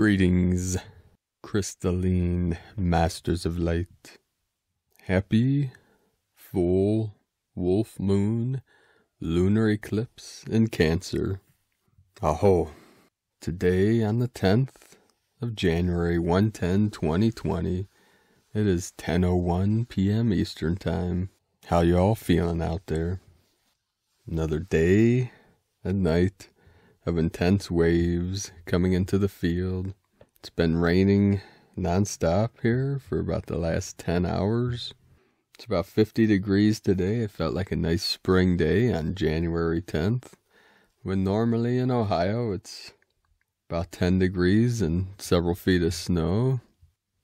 Greetings, crystalline masters of light. Happy full wolf moon lunar eclipse in Cancer. Aho! Today on the 10th of January 110 2020, it is 10:01 p.m. Eastern Time. How y'all feeling out there? Another day and night of intense waves coming into the field. It's been raining nonstop here for about the last 10 hours. It's about 50 degrees today. It felt like a nice spring day on January 10th. When normally in Ohio it's about 10 degrees and several feet of snow.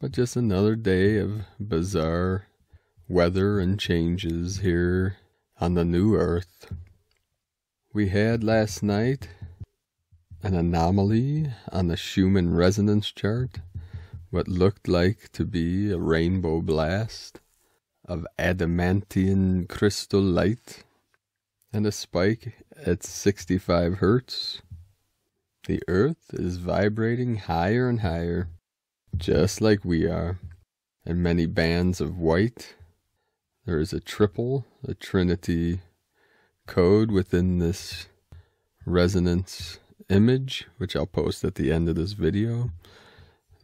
But just another day of bizarre weather and changes here on the new earth. We had last night an anomaly on the Schumann resonance chart, what looked like to be a rainbow blast of adamantine crystal light, and a spike at 65 hertz. The earth is vibrating higher and higher, just like we are, and many bands of white. There is a triple, a trinity code within this resonance image, which I'll post at the end of this video.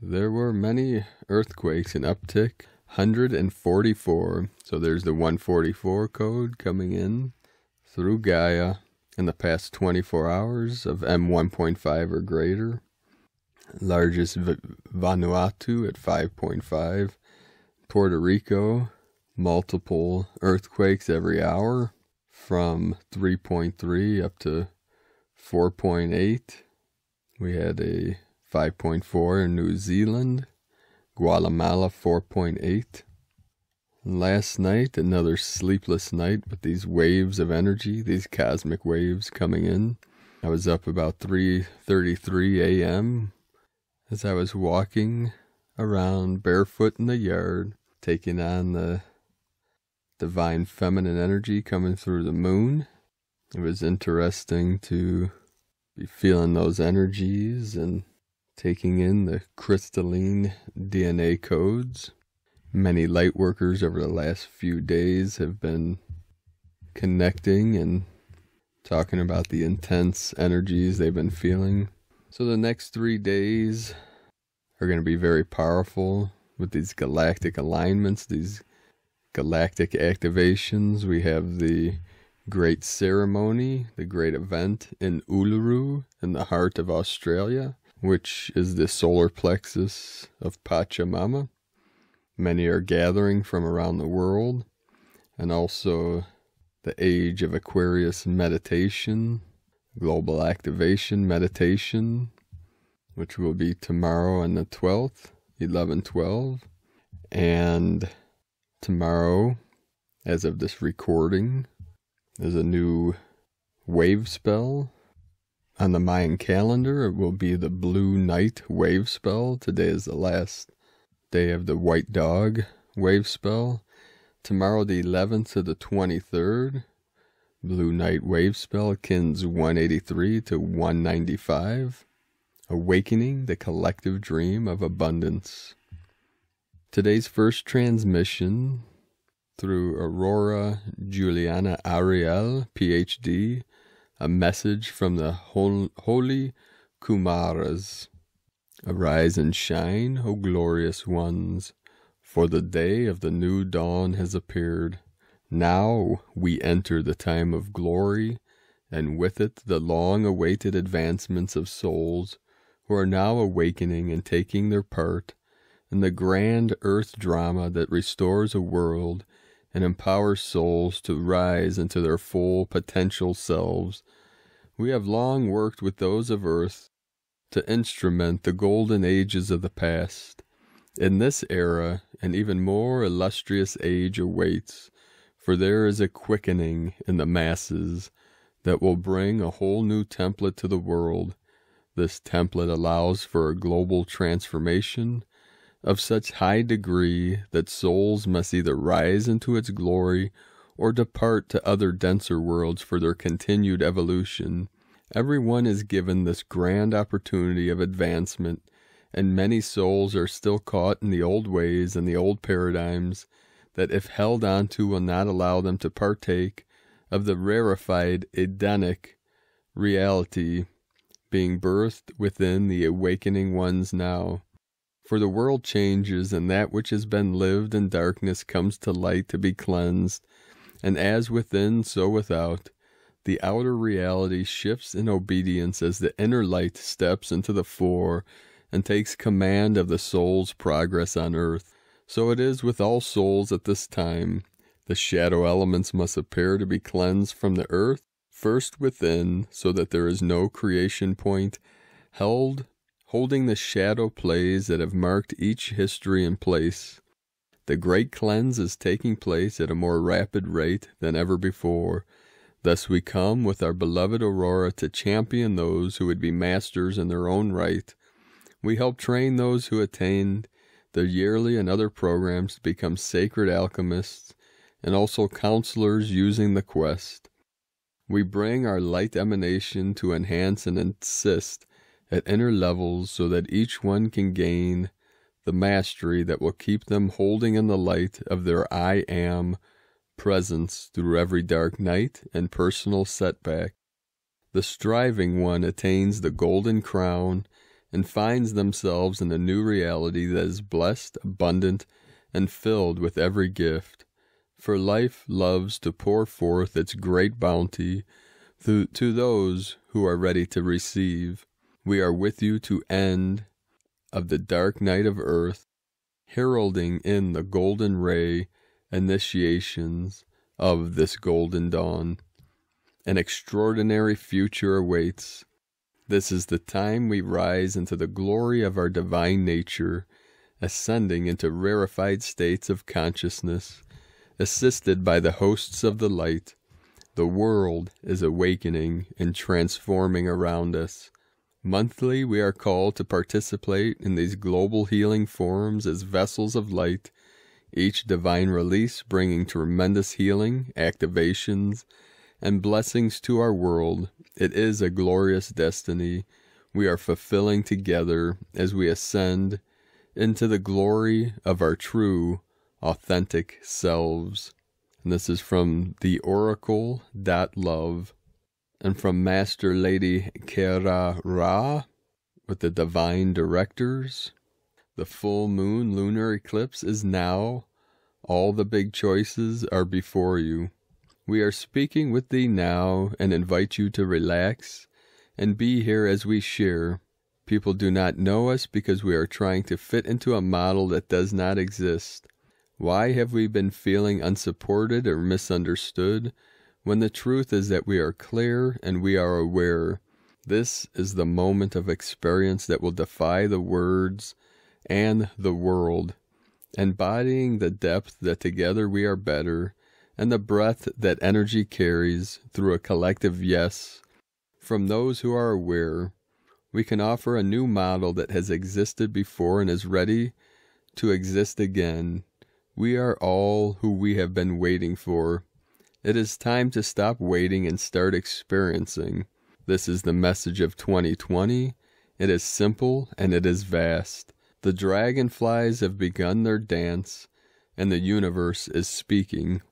There were many earthquakes in uptick, 144. So there's the 144 code coming in through Gaia in the past 24 hours of M1.5 or greater. Largest Vanuatu at 5.5. Puerto Rico, multiple earthquakes every hour from 3.3 up to 4.8. We had a 5.4 in New Zealand. Guatemala 4.8. Last night, another sleepless night with these waves of energy, these cosmic waves coming in. I was up about 3:33 a.m. as I was walking around barefoot in the yard, taking on the divine feminine energy coming through the moon. It was interesting to be feeling those energies and taking in the crystalline DNA codes. Many light workers over the last few days have been connecting and talking about the intense energies they've been feeling. So the next three days are going to be very powerful with these galactic alignments, these galactic activations. We have the great ceremony, the great event in Uluru in the heart of Australia, which is the solar plexus of Pachamama. Many are gathering from around the world, and also the age of Aquarius meditation, global activation meditation, which will be tomorrow on the 12th, 1112. And tomorrow, as of this recording, there's a new wave spell on the Mayan calendar. It will be the Blue Night wave spell. Today is the last day of the White Dog wave spell. Tomorrow, the 11th to the 23rd, Blue Night wave spell, Kins 183 to 195. Awakening the collective dream of abundance. Today's first transmission through Aurora Juliana Ariel, PhD, a message from the holy Kumaras. Arise and shine, O glorious ones, for the day of the new dawn has appeared. Now we enter the time of glory, and with it the long awaited advancements of souls who are now awakening and taking their part in the grand earth drama that restores a world and empower souls to rise into their full potential selves. We have long worked with those of earth to instrument the golden ages of the past. In this era, an even more illustrious age awaits, for there is a quickening in the masses that will bring a whole new template to the world. This template allows for a global transformation of such high degree that souls must either rise into its glory or depart to other denser worlds for their continued evolution. Everyone is given this grand opportunity of advancement and many souls are still caught in the old ways and the old paradigms that, if held onto, will not allow them to partake of the rarefied Edenic reality being birthed within the awakening ones now. For the world changes, and that which has been lived in darkness comes to light to be cleansed, and as within, so without. The outer reality shifts in obedience as the inner light steps into the fore and takes command of the soul's progress on earth. So it is with all souls at this time. The shadow elements must appear to be cleansed from the earth, first within, so that there is no creation point held holding the shadow plays that have marked each history and place. The great cleanse is taking place at a more rapid rate than ever before. Thus we come with our beloved Aurora to champion those who would be masters in their own right. We help train those who attained the yearly and other programs to become sacred alchemists and also counselors using the quest. We bring our light emanation to enhance and assist at inner levels so that each one can gain the mastery that will keep them holding in the light of their I am presence through every dark night and personal setback. The striving one attains the golden crown and finds themselves in a new reality that is blessed, abundant, and filled with every gift. For life loves to pour forth its great bounty to, to those who are ready to receive. We are with you to end of the dark night of earth, heralding in the golden ray initiations of this golden dawn. An extraordinary future awaits. This is the time we rise into the glory of our divine nature, ascending into rarefied states of consciousness, assisted by the hosts of the light. The world is awakening and transforming around us. Monthly, we are called to participate in these global healing forums as vessels of light, each divine release bringing tremendous healing, activations, and blessings to our world. It is a glorious destiny we are fulfilling together as we ascend into the glory of our true, authentic selves. And this is from the Oracle that Love and from Master Lady Kera Ra with the divine directors. The full moon lunar eclipse is now. All the big choices are before you. We are speaking with thee now and invite you to relax and be here as we share. People do not know us because we are trying to fit into a model that does not exist. Why have we been feeling unsupported or misunderstood? When the truth is that we are clear and we are aware. This is the moment of experience that will defy the words and the world, embodying the depth that together we are better, and the breath that energy carries through a collective yes. From those who are aware, we can offer a new model that has existed before and is ready to exist again. We are all who we have been waiting for. It is time to stop waiting and start experiencing. This is the message of 2020. It is simple and it is vast. The dragonflies have begun their dance, and the universe is speaking.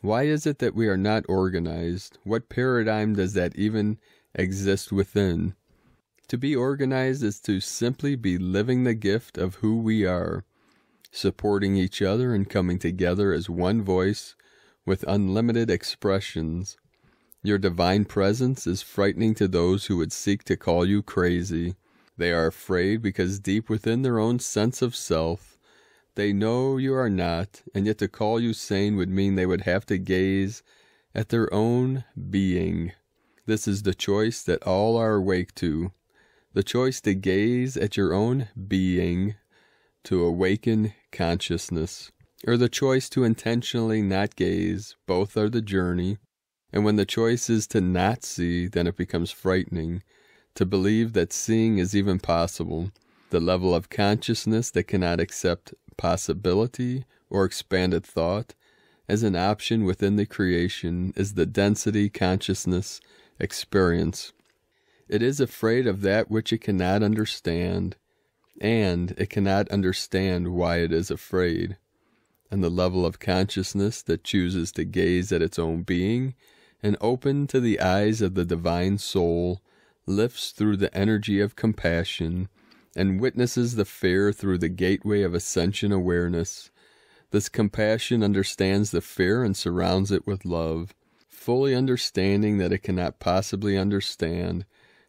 Why is it that we are not organized? What paradigm does that even exist within? To be organized is to simply be living the gift of who we are, supporting each other and coming together as one voice with unlimited expressions. Your divine presence is frightening to those who would seek to call you crazy. They are afraid because deep within their own sense of self, they know you are not, and yet to call you sane would mean they would have to gaze at their own being. This is the choice that all are awake to the choice to gaze at your own being, to awaken consciousness or the choice to intentionally not gaze, both are the journey. And when the choice is to not see, then it becomes frightening. To believe that seeing is even possible, the level of consciousness that cannot accept possibility or expanded thought as an option within the creation is the density consciousness experience. It is afraid of that which it cannot understand and it cannot understand why it is afraid. And the level of consciousness that chooses to gaze at its own being and open to the eyes of the divine soul lifts through the energy of compassion and witnesses the fair through the gateway of ascension awareness. This compassion understands the fear and surrounds it with love, fully understanding that it cannot possibly understand.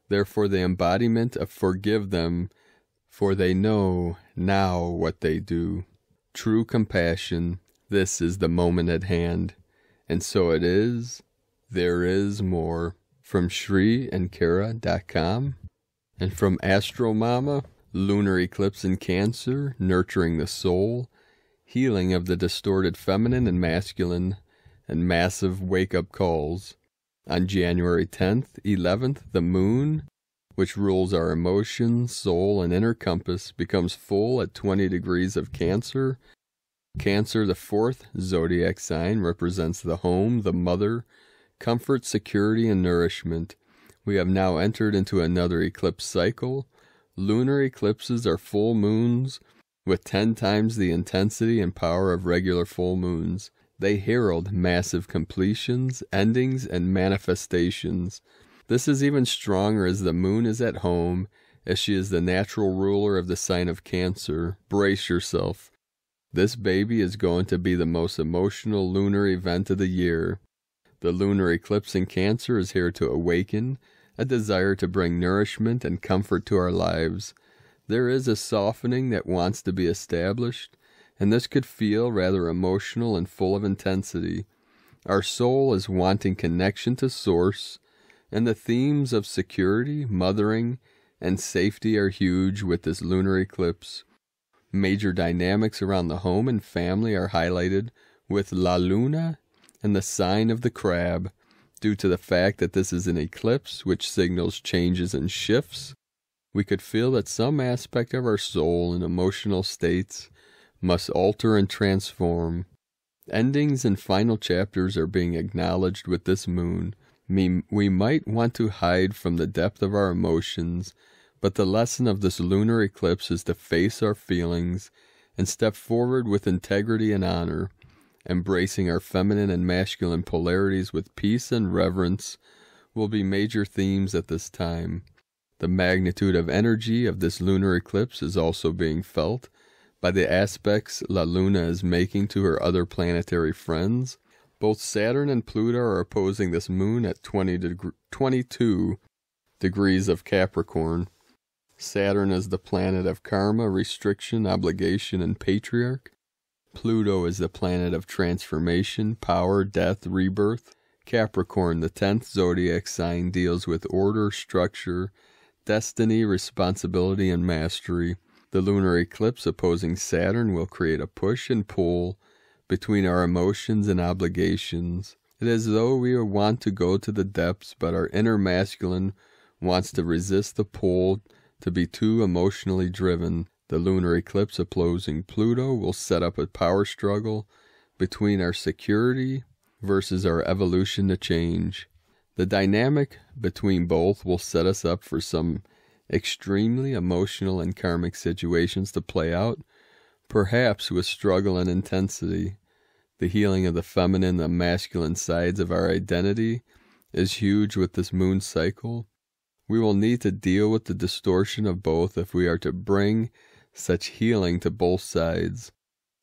Therefore, the embodiment of forgive them, for they know now what they do. True compassion, this is the moment at hand. And so it is, there is more. From ShriAnkara.com and Kara dot com and from Astro Mama, lunar eclipse in Cancer, nurturing the soul, healing of the distorted feminine and masculine, and massive wake up calls. On January 10th, 11th, the moon, which rules our emotions, soul, and inner compass, becomes full at 20 degrees of Cancer. Cancer, the fourth zodiac sign, represents the home, the mother, comfort, security, and nourishment. We have now entered into another eclipse cycle. Lunar eclipses are full moons with 10 times the intensity and power of regular full moons. They herald massive completions, endings, and manifestations. This is even stronger as the moon is at home, as she is the natural ruler of the sign of Cancer. Brace yourself. This baby is going to be the most emotional lunar event of the year. The lunar eclipse in Cancer is here to awaken a desire to bring nourishment and comfort to our lives. There is a softening that wants to be established, and this could feel rather emotional and full of intensity. Our soul is wanting connection to Source, and the themes of security, mothering, and safety are huge with this lunar eclipse. Major dynamics around the home and family are highlighted with La Luna and the sign of the crab, due to the fact that this is an eclipse which signals changes and shifts. We could feel that some aspect of our soul and emotional states must alter and transform. Endings and final chapters are being acknowledged with this moon. We might want to hide from the depth of our emotions, but the lesson of this lunar eclipse is to face our feelings and step forward with integrity and honor embracing our feminine and masculine polarities with peace and reverence will be major themes at this time. The magnitude of energy of this lunar eclipse is also being felt by the aspects La Luna is making to her other planetary friends. Both Saturn and Pluto are opposing this moon at 20 deg- 22 degrees of Capricorn. Saturn is the planet of karma, restriction, obligation, and patriarch. Pluto is the planet of transformation, power, death, rebirth. Capricorn, the 10th zodiac sign, deals with order, structure, destiny, responsibility, and mastery. The lunar eclipse opposing Saturn will create a push and pull between our emotions and obligations. It is as though we are want to go to the depths, but our inner masculine wants to resist the pull to be too emotionally driven. The lunar eclipse opposing Pluto will set up a power struggle between our security versus our evolution to change. The dynamic between both will set us up for some extremely emotional and karmic situations to play out, perhaps with struggle and intensity. The healing of the feminine and masculine sides of our identity is huge with this moon cycle. We will need to deal with the distortion of both if we are to bring such healing to both sides.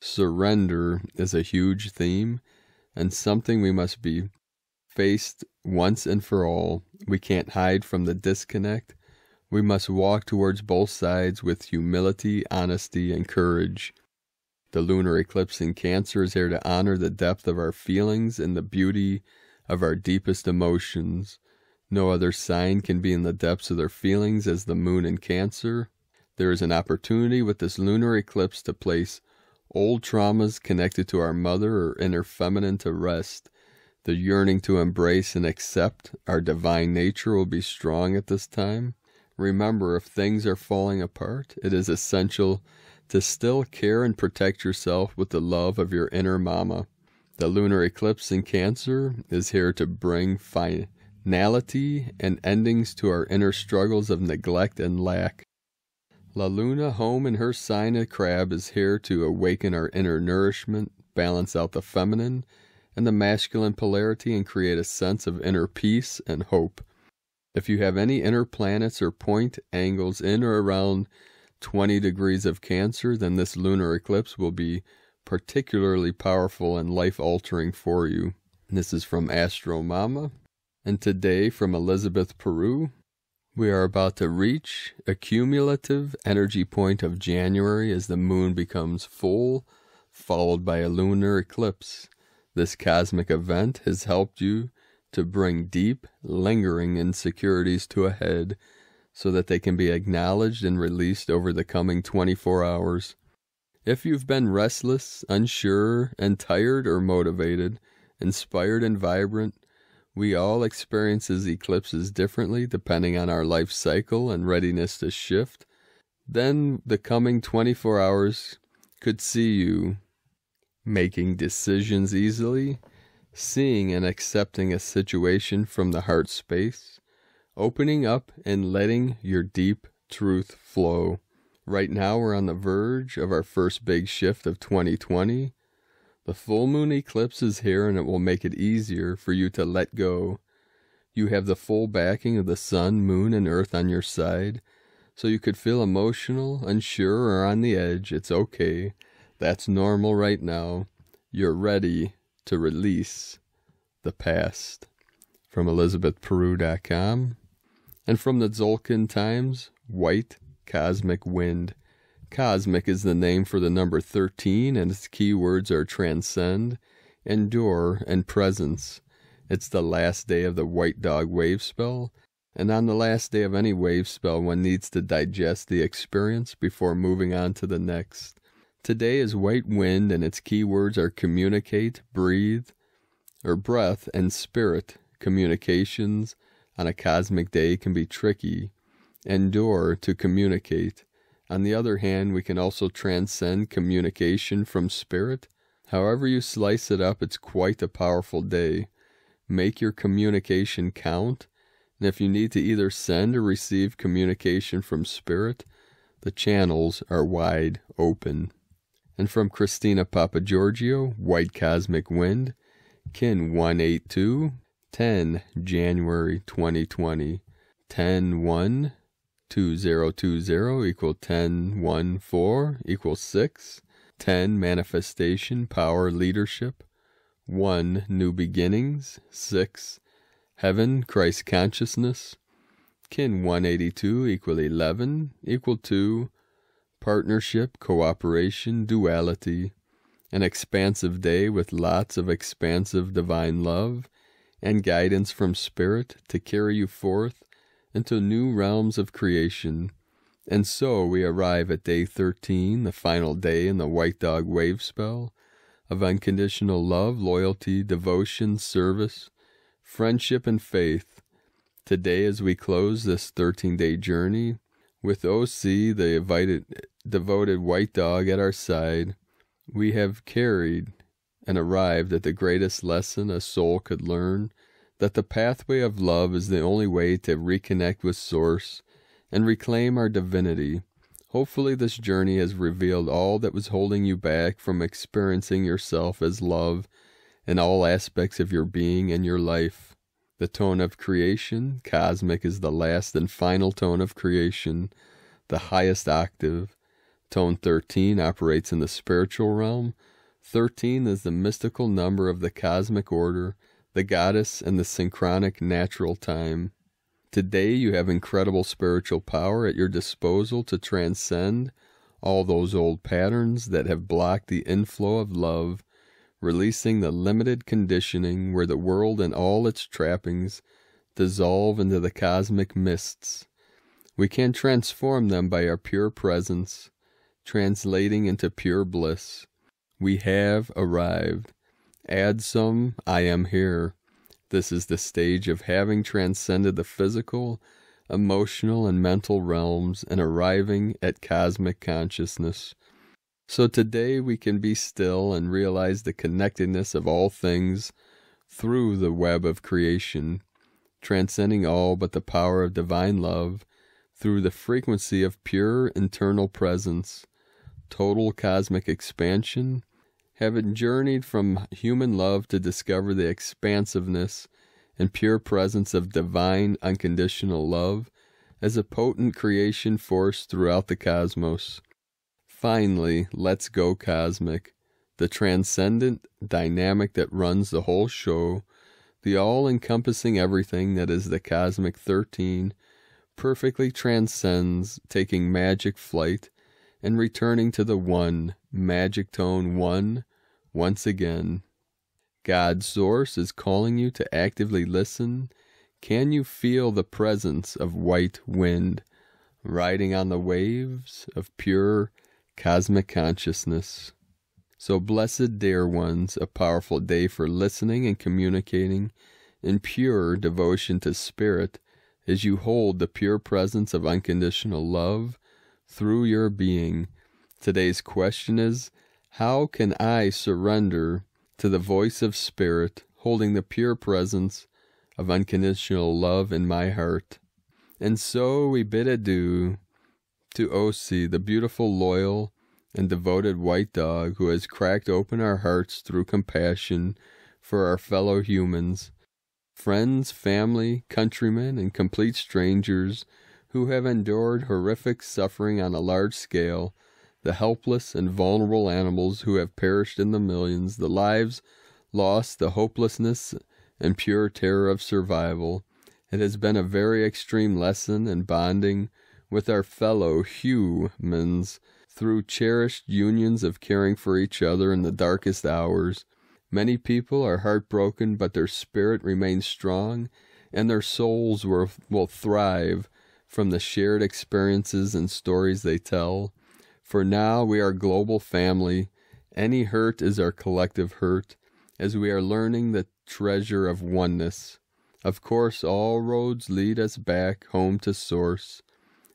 Surrender is a huge theme and something we must be faced once and for all. We can't hide from the disconnect. We must walk towards both sides with humility, honesty, and courage. The lunar eclipse in Cancer is here to honor the depth of our feelings and the beauty of our deepest emotions. No other sign can be in the depths of their feelings as the moon in Cancer. There is an opportunity with this lunar eclipse to place old traumas connected to our mother or inner feminine to rest. The yearning to embrace and accept our divine nature will be strong at this time. Remember, if things are falling apart, it is essential to still care and protect yourself with the love of your inner mama. The lunar eclipse in Cancer is here to bring finality and endings to our inner struggles of neglect and lack. La Luna, home in her sign of crab, is here to awaken our inner nourishment, balance out the feminine and the masculine polarity, and create a sense of inner peace and hope. If you have any inner planets or point angles in or around 20 degrees of Cancer, then this lunar eclipse will be particularly powerful and life altering for you. This is from Astro Mama. And today from Elizabeth Peru, we are about to reach a cumulative energy point of January as the moon becomes full, followed by a lunar eclipse. This cosmic event has helped you to bring deep, lingering insecurities to a head so that they can be acknowledged and released over the coming 24 hours. If you've been restless, unsure, and tired or motivated, inspired and vibrant, we all experience these eclipses differently depending on our life cycle and readiness to shift. Then the coming 24 hours could see you making decisions easily, seeing and accepting a situation from the heart space, opening up and letting your deep truth flow. Right now, we're on the verge of our first big shift of 2020. The full moon eclipse is here and it will make it easier for you to let go. You have the full backing of the sun, moon, and earth on your side, so you could feel emotional, unsure, or on the edge. It's okay. That's normal right now. You're ready to release the past. From ElizabethPeru.com. And from the Tzolk'in Times, White Cosmic Wind. Cosmic is the name for the number 13, and its keywords are transcend, endure, and presence. It's the last day of the White Dog wave spell, and on the last day of any wave spell, one needs to digest the experience before moving on to the next. Today is White Wind, and its keywords are communicate, breathe, or breath, and spirit. Communications on a cosmic day can be tricky. Endure to communicate on the other hand, we can also transcend communication from spirit. However, you slice it up, it's quite a powerful day. Make your communication count, and if you need to either send or receive communication from spirit, the channels are wide open. And from Christina Papageorgiou, White Cosmic Wind, Kin 182, 10 January 2020, 10 1 2020 equal 10 1 4 equals 6 10 manifestation power leadership. 1 new beginnings. 6 heaven christ consciousness. Kin 182 equal 11 equal 2 partnership cooperation duality. An expansive day with lots of expansive divine love and guidance from spirit to carry you forth into new realms of creation. And so we arrive at day 13, the final day in the White Dog Wave spell of unconditional love, loyalty, devotion, service, friendship, and faith. Today, as we close this 13 day journey, with OC, the invited, devoted white dog at our side, we have carried and arrived at the greatest lesson a soul could learn that the pathway of love is the only way to reconnect with Source and reclaim our divinity. Hopefully, this journey has revealed all that was holding you back from experiencing yourself as love in all aspects of your being and your life. The tone of creation, cosmic, is the last and final tone of creation, the highest octave. Tone 13 operates in the spiritual realm. 13 is the mystical number of the cosmic order the goddess, and the synchronic natural time. Today, you have incredible spiritual power at your disposal to transcend all those old patterns that have blocked the inflow of love, releasing the limited conditioning where the world and all its trappings dissolve into the cosmic mists. We can transform them by our pure presence, translating into pure bliss. We have arrived. Adsum, I am here. This is the stage of having transcended the physical, emotional, and mental realms and arriving at cosmic consciousness. So today we can be still and realize the connectedness of all things through the web of creation, transcending all but the power of divine love through the frequency of pure internal presence, total cosmic expansion, having journeyed from human love to discover the expansiveness and pure presence of divine unconditional love as a potent creation force throughout the cosmos. Finally, let's go cosmic, the transcendent dynamic that runs the whole show, the all encompassing everything that is the cosmic 13, perfectly transcends taking magic flight and returning to the one, magic tone one, once again. God's source is calling you to actively listen. Can you feel the presence of white wind riding on the waves of pure cosmic consciousness? So, blessed dear ones, a powerful day for listening and communicating in pure devotion to Spirit as you hold the pure presence of unconditional love through your being. Today's question is How can I surrender to the voice of Spirit, holding the pure presence of unconditional love in my heart. And so we bid adieu to Osi, the beautiful, loyal, and devoted white dog who has cracked open our hearts through compassion for our fellow humans, friends, family, countrymen, and complete strangers who have endured horrific suffering on a large scale the helpless and vulnerable animals who have perished in the millions, the lives lost, the hopelessness and pure terror of survival. It has been a very extreme lesson in bonding with our fellow humans through cherished unions of caring for each other in the darkest hours. Many people are heartbroken, but their spirit remains strong, and their souls will, will thrive from the shared experiences and stories they tell. For now we are global family. Any hurt is our collective hurt, as we are learning the treasure of oneness. Of course, all roads lead us back home to Source,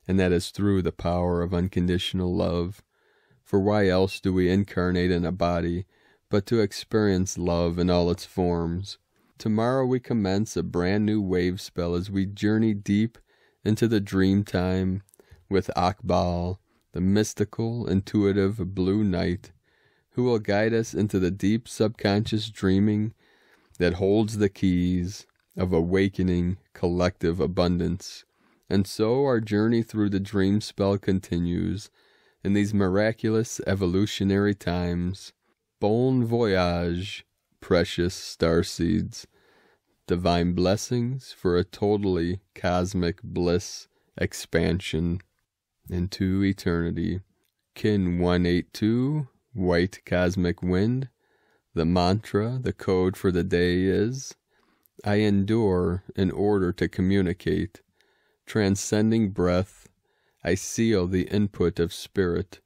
and that is through the power of unconditional love. For why else do we incarnate in a body but to experience love in all its forms? Tomorrow we commence a brand new wave spell as we journey deep into the dream time with Akbal the mystical, intuitive blue night, who will guide us into the deep subconscious dreaming that holds the keys of awakening collective abundance. And so our journey through the dream spell continues in these miraculous evolutionary times. Bon voyage, precious star seeds. Divine blessings for a totally cosmic bliss expansion into eternity. Kin 182, White Cosmic Wind. The mantra, the code for the day is I endure in order to communicate. Transcending breath, I seal the input of spirit.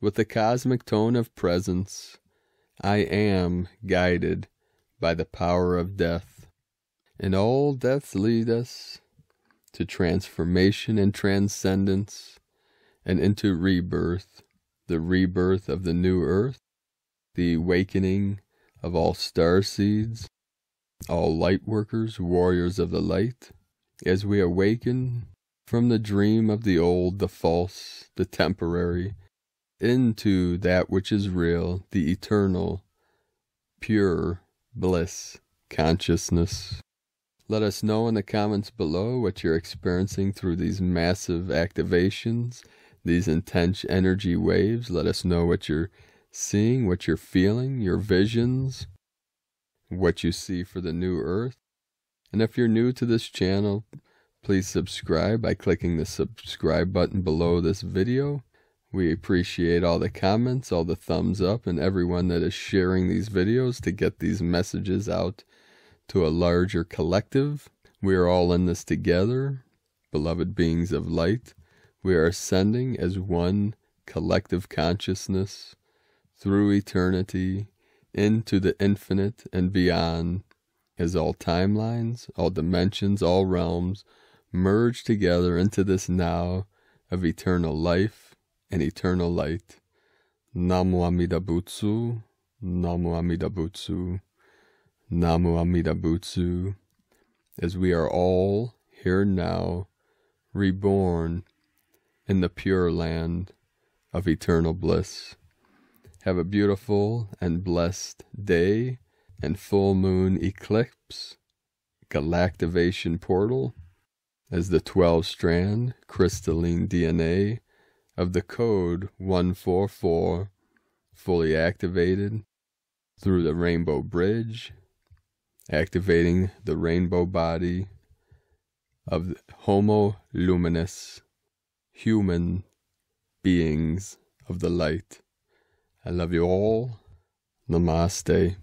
With the cosmic tone of presence, I am guided by the power of death. And all deaths lead us to transformation and transcendence and into rebirth, the rebirth of the new earth, the awakening of all star seeds, all light workers, warriors of the light, as we awaken from the dream of the old, the false, the temporary, into that which is real, the eternal, pure bliss consciousness. Let us know in the comments below what you're experiencing through these massive activations these intense energy waves. Let us know what you're seeing, what you're feeling, your visions, what you see for the new earth. And if you're new to this channel, please subscribe by clicking the subscribe button below this video. We appreciate all the comments, all the thumbs up, and everyone that is sharing these videos to get these messages out to a larger collective. We are all in this together, beloved beings of light. We are ascending as one collective consciousness through eternity into the infinite and beyond, as all timelines, all dimensions, all realms merge together into this now of eternal life and eternal light. Namu Amida Butsu, Namu Amida Butsu, Namu Amida Butsu, as we are all here now reborn in the pure land of eternal bliss. Have a beautiful and blessed day and full moon eclipse, galactivation portal, as the 12 strand crystalline DNA of the code 144 fully activated through the rainbow bridge, activating the rainbow body of Homo luminous, human beings of the light. I love you all. Namaste.